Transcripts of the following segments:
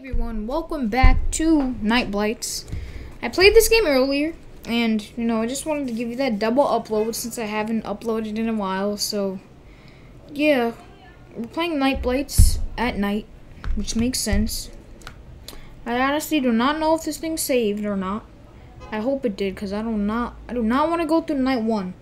everyone, welcome back to Night Blights. I played this game earlier, and you know, I just wanted to give you that double upload since I haven't uploaded in a while, so yeah. We're playing Night Blights at night, which makes sense. I honestly do not know if this thing's saved or not. I hope it did, because I do not I do not want to go through night one.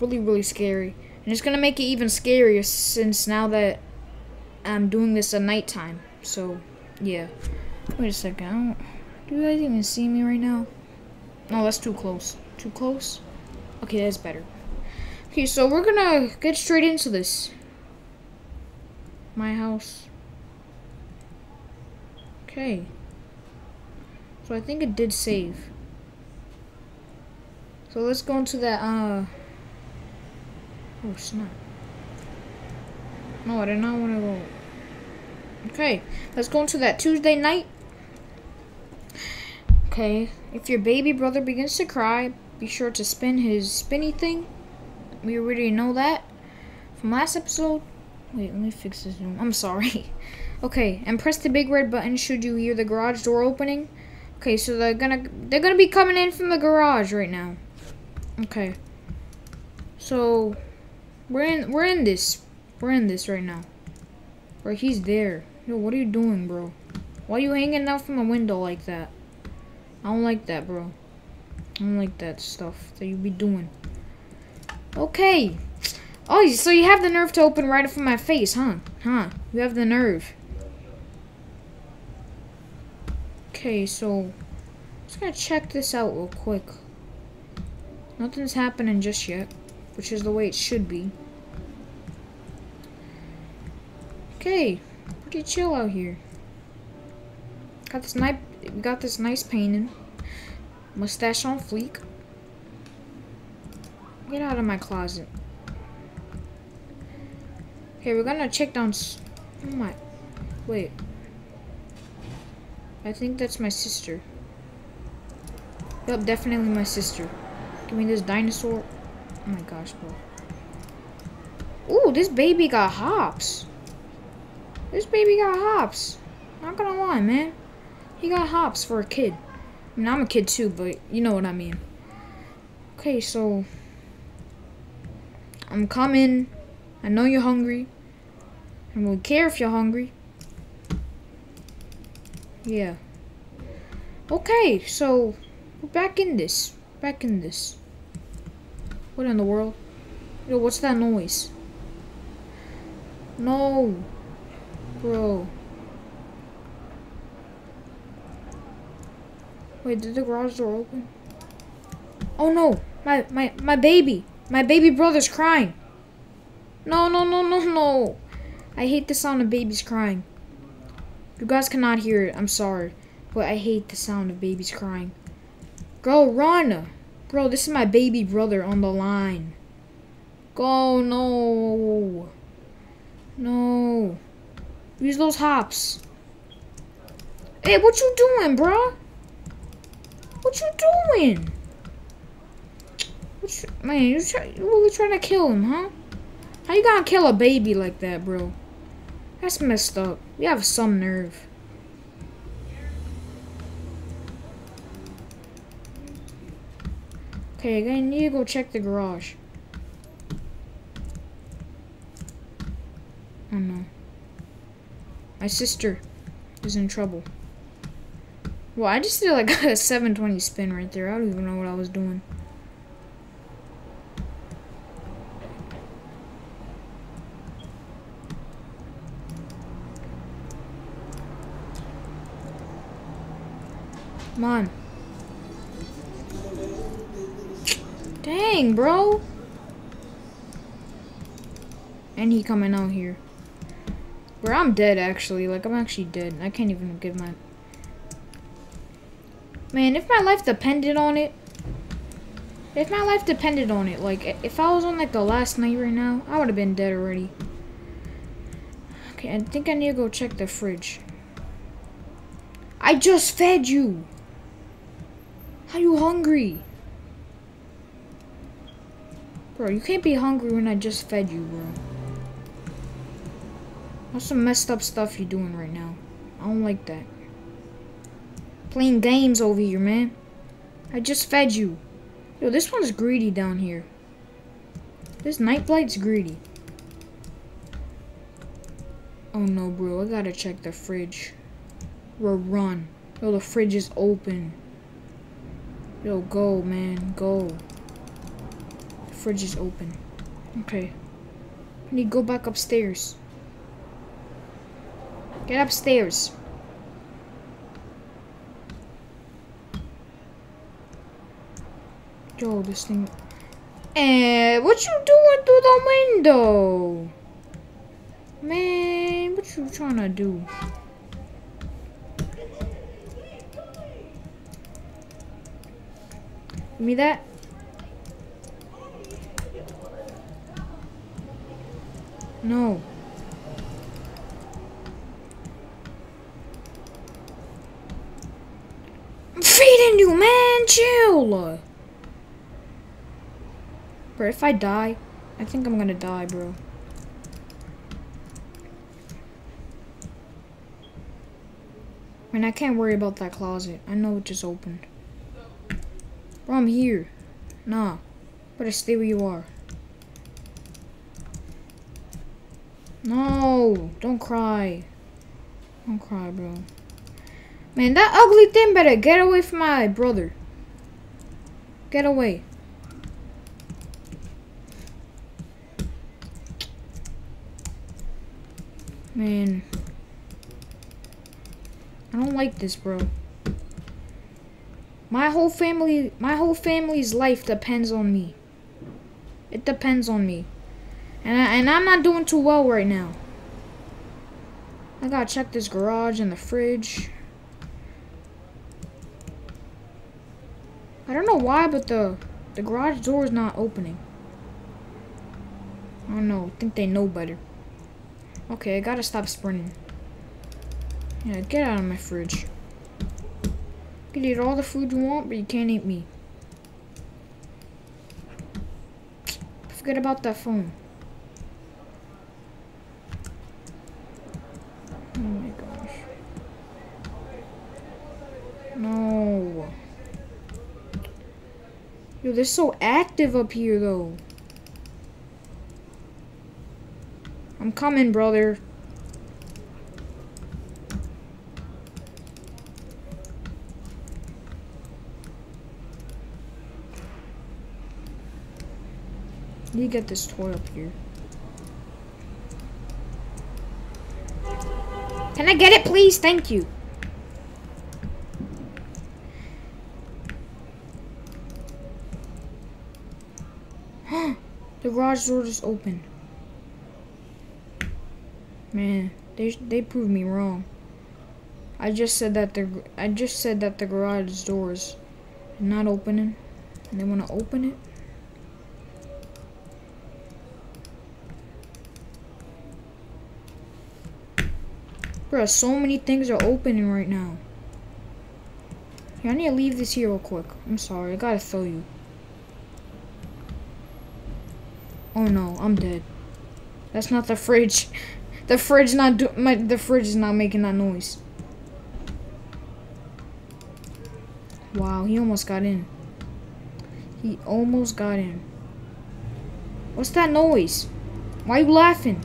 Really, really scary. And it's gonna make it even scarier since now that I'm doing this at nighttime. So yeah. Wait a second. do you guys even see me right now? No, that's too close. Too close? Okay, that's better. Okay, so we're gonna get straight into this. My house. Okay. So I think it did save. So let's go into that, uh... Oh, snap. No, I did not want to go Okay, let's go into that Tuesday night. Okay, if your baby brother begins to cry, be sure to spin his spinny thing. We already know that from last episode. Wait, let me fix this room. I'm sorry. Okay, and press the big red button should you hear the garage door opening. Okay, so they're gonna they're gonna be coming in from the garage right now. Okay. So we're in we're in this. We're in this right now. Right, he's there. Yo, what are you doing, bro? Why are you hanging out from the window like that? I don't like that, bro. I don't like that stuff that you be doing. Okay. Oh, so you have the nerve to open right up in my face, huh? Huh? You have the nerve. Okay, so... I'm Just gonna check this out real quick. Nothing's happening just yet. Which is the way it should be. Okay chill out here. Got this nice, got this nice painting. Mustache on fleek. Get out of my closet. Okay, we're gonna check down. Oh my, wait. I think that's my sister. Yep, definitely my sister. Give me this dinosaur. Oh my gosh, bro. Ooh, this baby got hops. This baby got hops. Not gonna lie, man. He got hops for a kid. I mean, I'm a kid too, but you know what I mean. Okay, so... I'm coming. I know you're hungry. I don't care if you're hungry. Yeah. Okay, so... We're back in this. Back in this. What in the world? Yo, what's that noise? No. Bro. Wait, did the garage door open? Oh no! My my my baby! My baby brother's crying! No no no no no! I hate the sound of babies crying. You guys cannot hear it, I'm sorry. But I hate the sound of babies crying. Go run! Bro, this is my baby brother on the line. Go no! No. Use those hops. Hey, what you doing, bro? What you doing? What you, man, you, try, you really trying to kill him, huh? How you gonna kill a baby like that, bro? That's messed up. You have some nerve. Okay, I need to go check the garage. Oh no. My sister is in trouble. Well, I just did like a 720 spin right there. I don't even know what I was doing. Come on. Dang, bro. And he coming out here. Where I'm dead, actually. Like, I'm actually dead. I can't even give my... Man, if my life depended on it... If my life depended on it, like, if I was on, like, the last night right now, I would have been dead already. Okay, I think I need to go check the fridge. I just fed you! How you hungry? Bro, you can't be hungry when I just fed you, bro. What's some messed up stuff you're doing right now? I don't like that. Playing games over here, man. I just fed you. Yo, this one's greedy down here. This Nightblight's greedy. Oh no, bro. I gotta check the fridge. We're run. Yo, the fridge is open. Yo, go, man. Go. The fridge is open. Okay. I need to go back upstairs. Get upstairs. Yo, this thing. Eh, what you doing through the window? Man, what you trying to do? Give me that. No. I'm feeding you, man. Chill. Bro, if I die, I think I'm gonna die, bro. Man, I can't worry about that closet. I know it just opened. Bro, I'm here. Nah. Better stay where you are. No, don't cry. Don't cry, bro. Man, that ugly thing better get away from my brother. Get away. Man. I don't like this, bro. My whole family, my whole family's life depends on me. It depends on me. And, I, and I'm not doing too well right now. I gotta check this garage and the fridge. I don't know why, but the, the garage door is not opening. I don't know. I think they know better. Okay, I gotta stop sprinting. Yeah, get out of my fridge. You can eat all the food you want, but you can't eat me. Forget about that phone. Oh my gosh. No. Yo, they're so active up here, though. I'm coming, brother. You get this toy up here. Can I get it, please? Thank you. the garage door is open. Man, they they proved me wrong. I just said that the I just said that the garage doors not opening, and they want to open it. Bro, so many things are opening right now. Here, I need to leave this here real quick. I'm sorry, I gotta throw you. Oh no, I'm dead. That's not the fridge. The fridge not do my the fridge is not making that noise. Wow, he almost got in. He almost got in. What's that noise? Why are you laughing?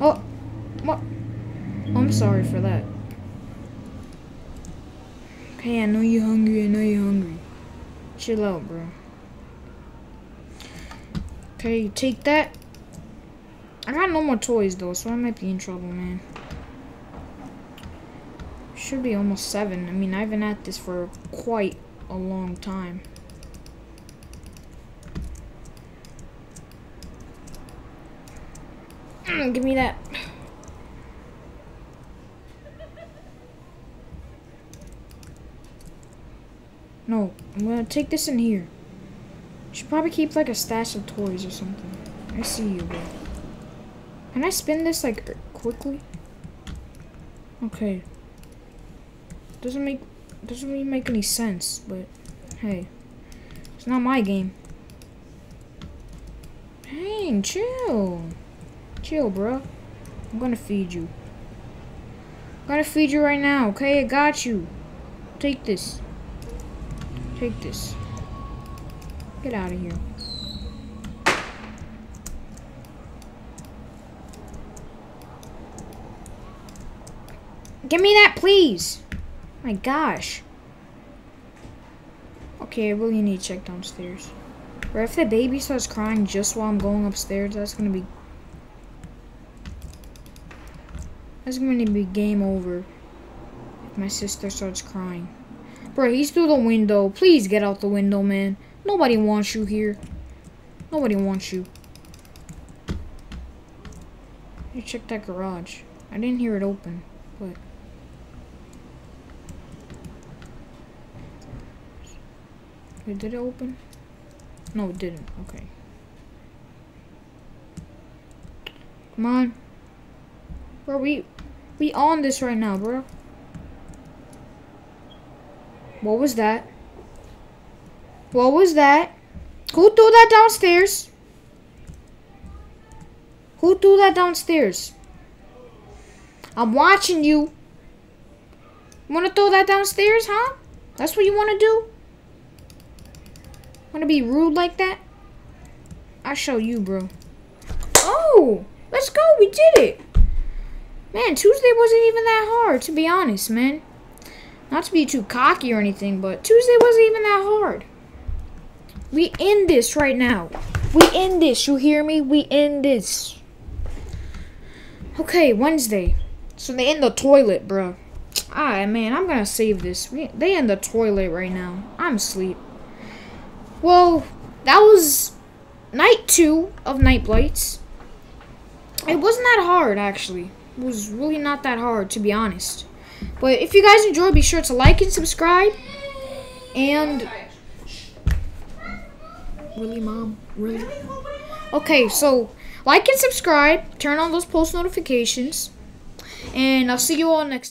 Oh, what? I'm sorry for that. Okay, I know you're hungry. I know you're hungry. Chill out, bro. Okay, take that. I got no more toys though, so I might be in trouble, man. Should be almost seven. I mean, I've been at this for quite a long time. Mm, give me that. No, I'm gonna take this in here. Should probably keep like a stash of toys or something. I see you, bro. Can I spin this like quickly? Okay. Doesn't make doesn't really make any sense, but hey. It's not my game. Hey, chill. Chill, bro. I'm gonna feed you. Gonna feed you right now, okay? I got you. Take this. Take this. Get out of here. Give me that, please. My gosh. Okay, I really need to check downstairs. Or if the baby starts crying just while I'm going upstairs, that's gonna be... That's gonna be game over. If my sister starts crying. Bro, he's through the window. Please get out the window, man. Nobody wants you here. Nobody wants you. You check that garage. I didn't hear it open, but... Wait, did it open? No, it didn't. Okay. Come on. Bro, we... We on this right now, bro. What was that? What was that? Who threw that downstairs? Who threw that downstairs? I'm watching you. Want to throw that downstairs, huh? That's what you want to do? Want to be rude like that? I'll show you, bro. Oh, let's go. We did it. Man, Tuesday wasn't even that hard, to be honest, man. Not to be too cocky or anything, but Tuesday wasn't even that hard. We end this right now. We end this. You hear me? We end this. Okay, Wednesday. So they in the toilet, bro. Alright, man. I'm gonna save this. We, they in the toilet right now. I'm asleep. Well, that was night two of Night Blights. It wasn't that hard, actually. It was really not that hard, to be honest. But if you guys enjoyed, be sure to like and subscribe. And... Really, Mom? Really? Okay, so like and subscribe. Turn on those post notifications. And I'll see you all next time.